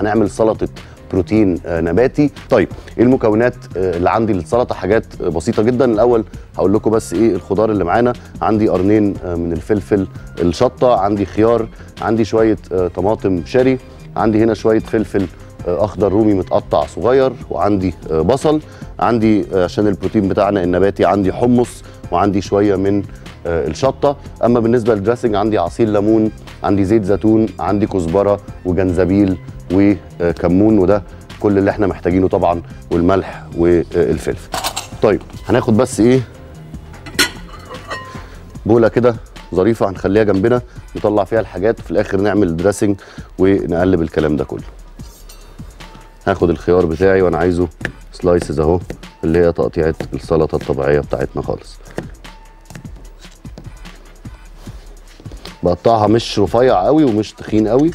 هنعمل سلطة بروتين آه، نباتي. طيب إيه المكونات آه، اللي عندي للسلطة؟ حاجات آه، بسيطة جدا. الأول هقول لكم بس إيه الخضار اللي معانا. عندي قرنين من الفلفل الشطة عندي خيار عندي شوية طماطم شاري عندي هنا شوية فلفل أخضر رومي متقطع صغير وعندي بصل. عندي عشان البروتين بتاعنا النباتي عندي حمص وعندي شوية من الشطة. أما بالنسبة للدريسنج عندي عصير ليمون عندي زيت زيتون عندي كزبرة وجنزبيل وكمون وده كل اللي إحنا محتاجينه طبعا والملح والفلفل. طيب هناخد بس إيه بولة كده ظريفة هنخليها جنبنا نطلع فيها الحاجات في الآخر نعمل dressing ونقلب الكلام ده كله. هاخد الخيار بتاعي وأنا عايزه slices أهو اللي هي تقطيعة السلطة الطبيعية بتاعتنا خالص. بقطعها مش رفيع قوي ومش تخين قوي.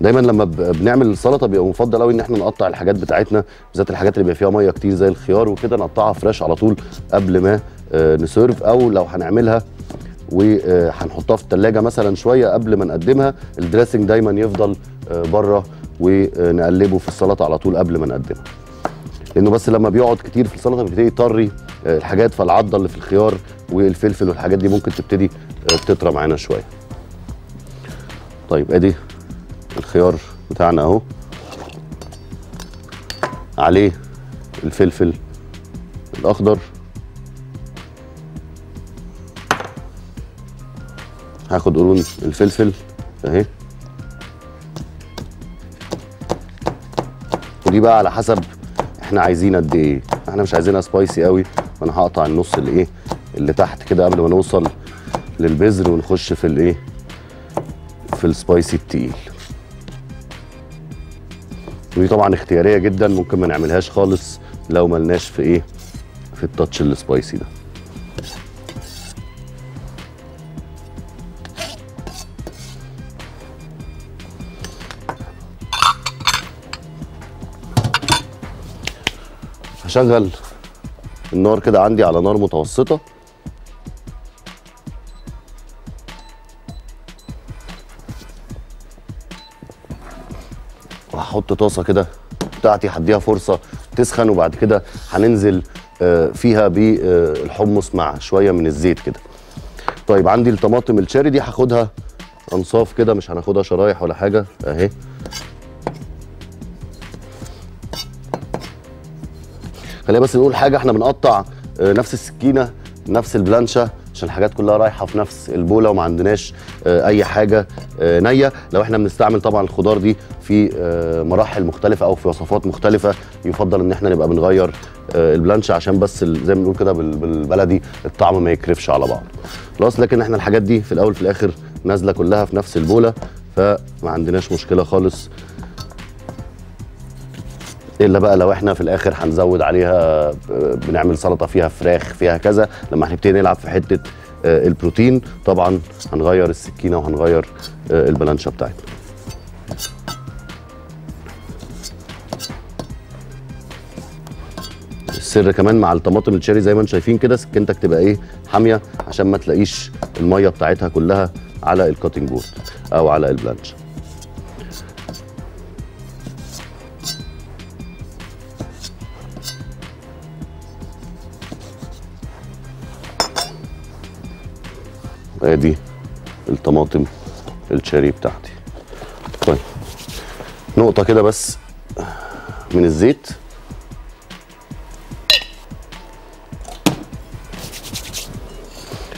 دايما لما بنعمل السلطة بيبقى مفضل قوي إن إحنا نقطع الحاجات بتاعتنا بالذات الحاجات اللي بيبقى فيها مية كتير زي الخيار وكده نقطعها fresh على طول قبل ما آه، ن serve أو لو هنعملها وهنحطها في التلاجة مثلا شوية قبل ما نقدمها ال dressing دايما يفضل آه، بره ونقلبه في السلطة على طول قبل ما نقدمها لأنه بس لما بيقعد كتير في السلطة بيبتدي يطري آه، الحاجات فالعضة اللي في الخيار والفلفل والحاجات دي ممكن تبتدي تطرى معانا شوية. طيب أدي الخيار بتاعنا اهو. عليه الفلفل الأخضر. هاخد قرون الفلفل اهي. ودي بقى على حسب إحنا عايزين قد إيه. إحنا مش عايزينها سبايسي قوي وأنا هقطع النص اللي إيه اللي تحت كده قبل ما نوصل للبذر ونخش في الايه في السبايسي التقيل. ودي طبعا اختيارية جدا ممكن ما نعملهاش خالص لو ملناش في إيه؟ في التاتش السبايسي ده. هشغل النار كده عندي على نار متوسطة. وهحط طاسة كده بتاعتي هديها فرصة تسخن وبعد كده هننزل آه، فيها بالحمص مع شوية من الزيت كده. طيب عندي الطماطم الشاري دي هاخدها انصاف كده مش هناخدها شرايح ولا حاجة اهي. خلينا بس نقول حاجة إحنا بنقطع آه، نفس السكينة نفس البلانشة عشان الحاجات كلها رايحة في نفس البولة وما عندناش آه، أي حاجة آه، نية. لو إحنا بنستعمل طبعا الخضار دي في آه، مراحل مختلفة أو في وصفات مختلفة يفضل إن إحنا نبقى بنغير البلانشه عشان بس زي ما بنقول كده بال- بالبلدي الطعم ما يكرفش على بعض. خلاص لكن إحنا الحاجات دي في الأول في الآخر نازلة كلها في نفس البولة فما عندناش مشكلة خالص. إلا بقى لو إحنا في الآخر هنزود عليها بنعمل سلطة فيها فراخ فيها كذا لما هنبتدي نلعب في حتة آه، البروتين طبعا هنغير السكينة وهنغير آه، البلانشة بتاعتنا. السر كمان مع الطماطم ال cherry زي ما أنتم شايفين كده سكينتك تبقى إيه حامية عشان ما تلاقيش المية بتاعتها كلها على ال cutting board أو على البلانش ادي الطماطم الشيري بتاعتي. طيب نقطة كده بس من الزيت.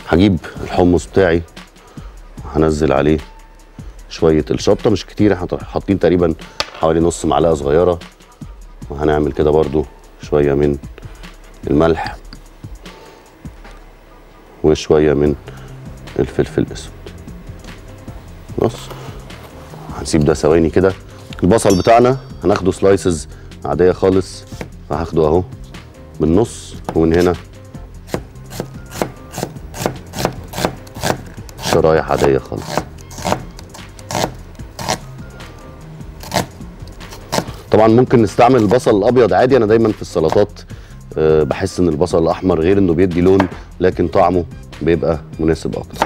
هجيب الحمص بتاعي هنزل عليه شوية الشطة مش كتير إحنا حاطين تقريبا حوالي نص معلقة صغيرة. وهنعمل كده برضو شوية من الملح وشوية من الفلفل الأسود. بص هنسيب ده ثواني كده. البصل بتاعنا هناخده سلايسز عادية خالص. فهاخده أهو بالنص ومن هنا. شرايح عادية خالص. طبعا ممكن نستعمل البصل الأبيض عادي. أنا دايما في السلطات آه، بحس إن البصل الأحمر غير إنه بيدي لون لكن طعمه بيبقى مناسب أكتر.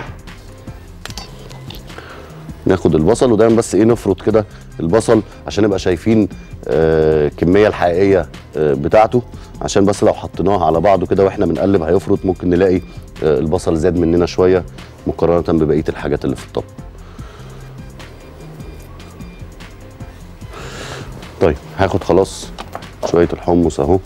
ناخد البصل ودايما بس إيه نفرط كده البصل عشان نبقى شايفين آه الكمية الحقيقية آه بتاعته. عشان بس لو حطيناه على بعضه كده وإحنا بنقلب هيفرط ممكن نلاقي آه البصل زاد مننا شوية مقارنة ببقية الحاجات اللي في الطبق. طيب هاخد خلاص شوية الحمص أهو.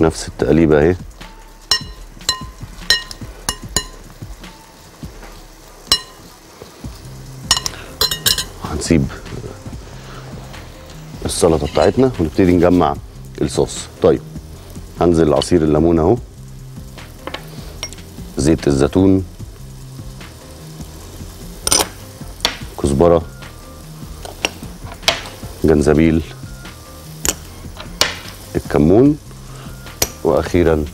نفس التقليبه اهي. هنسيب السلطة بتاعتنا ونبتدي نجمع الصوص. طيب هنزل عصير الليمون اهو. زيت الزيتون. كزبرة. جنزبيل. الكمون. وأخيرا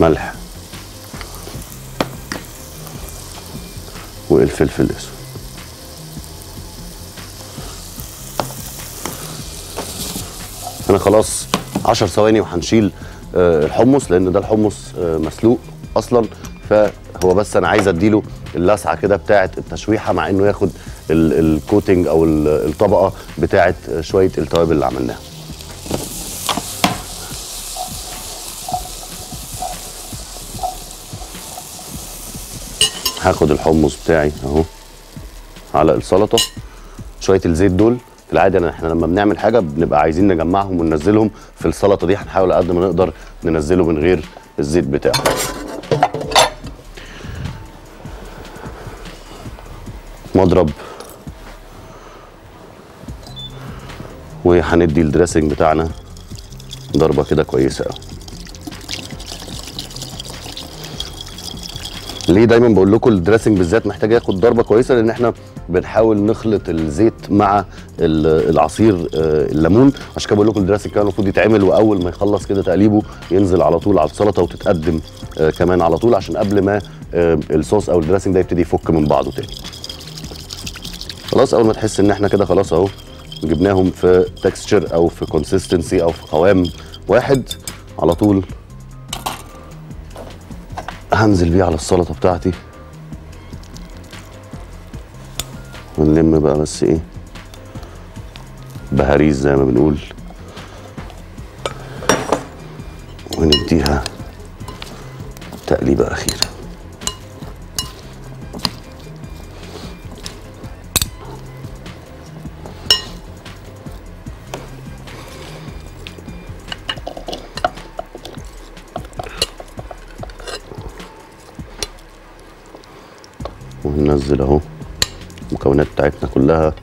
ملح والفلفل الأسود. أنا خلاص 10 ثواني وهنشيل آه، الحمص لأن ده الحمص آه، مسلوق أصلا. فهو بس أنا عايز أديله اللسعة كده بتاعه التشويحة مع إنه ياخد ال- الكوتنج أو ال- الطبقة بتاعه شوية التوابل اللي عملناها. هاخد الحمص بتاعي اهو على السلطة. شوية الزيت دول في العاده إحنا لما بنعمل حاجة بنبقى عايزين نجمعهم وننزلهم. في السلطة دي هنحاول قد ما نقدر ننزله من غير الزيت بتاعه. مضرب. وهندي الدريسنج بتاعنا. ضربة كده كويسة قوي ليه دايما بقول لكم ال dressing بالذات محتاج ياخد ضربة كويسة؟ لأن إحنا بنحاول نخلط الزيت مع ال- العصير آه، الليمون. عشان كده بقول لكم ال dressing كمان المفروض يتعمل وأول ما يخلص كده تقليبه ينزل على طول على السلطة وتتقدم آه، كمان على طول عشان قبل ما آه، الصوص أو ال dressing ده يبتدي يفك من بعضه تاني. خلاص أول ما تحس إن إحنا كده خلاص أهو جبناهم في texture أو في consistency أو في قوام واحد على طول هنزل بيه على السلطة بتاعتي. ونلم بقى بس إيه بهاريز زي ما بنقول. ونديها تقليبة أخيرة. وننزل اهو. المكونات بتاعتنا كلها